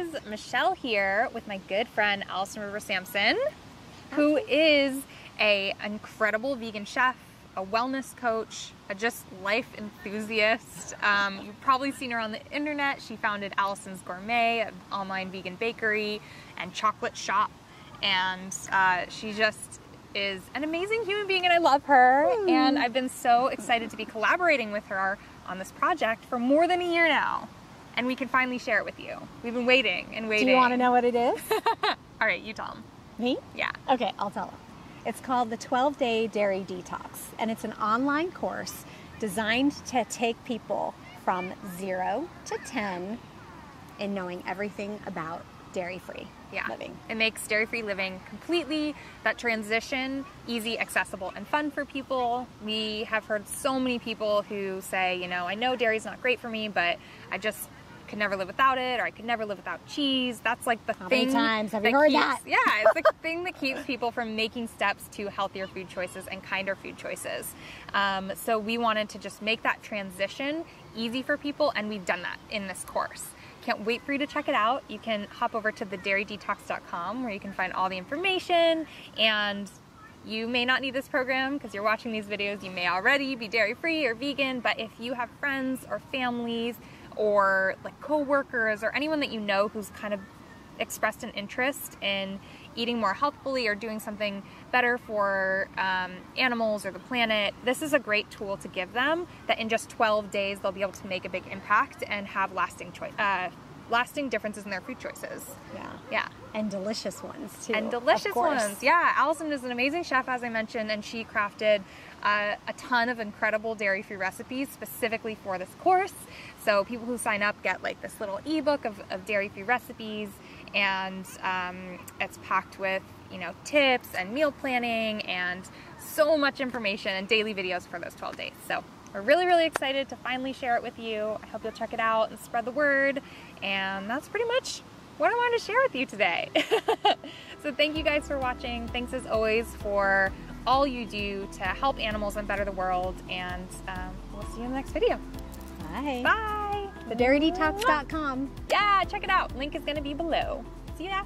guys, Michelle here with my good friend Allison Rivers Samson, who is a incredible vegan chef, a wellness coach, a just life enthusiast. Um, you've probably seen her on the internet. She founded Allison's Gourmet, an online vegan bakery and chocolate shop, and uh, she just is an amazing human being, and I love her. Mm. And I've been so excited to be collaborating with her on this project for more than a year now and we can finally share it with you. We've been waiting and waiting. Do you want to know what it is? All right, you tell them. Me? Yeah. Okay, I'll tell them. It's called the 12 Day Dairy Detox, and it's an online course designed to take people from zero to 10 in knowing everything about dairy free Yeah. living. It makes dairy free living completely that transition easy, accessible, and fun for people. We have heard so many people who say, you know, I know dairy's not great for me, but I just could never live without it, or I could never live without cheese. That's like the How many thing. times have you heard keeps, that? Yeah, it's the thing that keeps people from making steps to healthier food choices and kinder food choices. Um, so we wanted to just make that transition easy for people, and we've done that in this course. Can't wait for you to check it out. You can hop over to thedairydetox.com where you can find all the information and you may not need this program because you're watching these videos. You may already be dairy free or vegan, but if you have friends or families or like coworkers or anyone that you know who's kind of expressed an interest in eating more healthfully or doing something better for um, animals or the planet, this is a great tool to give them that in just 12 days they'll be able to make a big impact and have lasting choice, uh, lasting differences in their food choices. Yeah. Yeah. And delicious ones, too. And delicious ones. Yeah, Allison is an amazing chef, as I mentioned, and she crafted uh, a ton of incredible dairy free recipes specifically for this course. So people who sign up get like this little ebook of, of dairy free recipes, and um, it's packed with you know tips and meal planning and so much information and daily videos for those 12 days. So we're really, really excited to finally share it with you. I hope you'll check it out and spread the word. And that's pretty much what I wanted to share with you today. so thank you guys for watching. Thanks as always for all you do to help animals and better the world. And um, we'll see you in the next video. Bye. Bye. TheDairyDetox.com. Yeah, check it out. Link is going to be below. See ya.